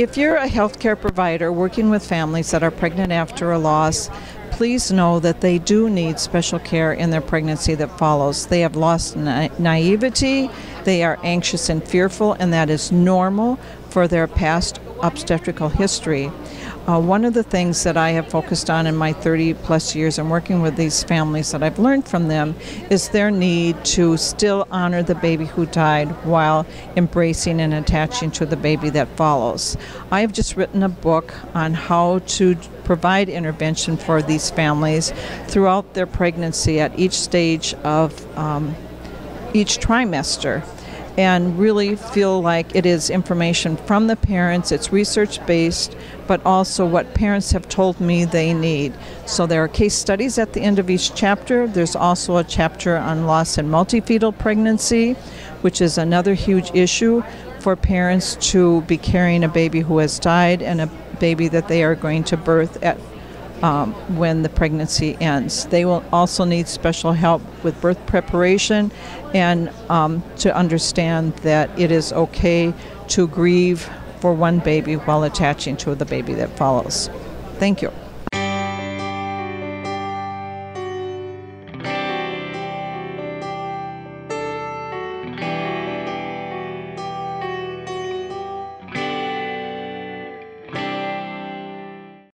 if you're a healthcare provider working with families that are pregnant after a loss, please know that they do need special care in their pregnancy that follows. They have lost na- naivety, they are anxious and fearful, and that is normal for their past obstetrical history. Uh, one of the things that I have focused on in my 30 plus years in working with these families that I've learned from them is their need to still honor the baby who died while embracing and attaching to the baby that follows. I have just written a book on how to provide intervention for these families throughout their pregnancy at each stage of um, each trimester and really feel like it is information from the parents. It's research based, but also what parents have told me they need. So there are case studies at the end of each chapter. There's also a chapter on loss in multifetal pregnancy, which is another huge issue for parents to be carrying a baby who has died and a baby that they are going to birth at um, when the pregnancy ends. They will also need special help with birth preparation and um, to understand that it is okay to grieve for one baby while attaching to the baby that follows. Thank you.